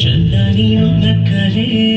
चंदनियों न करे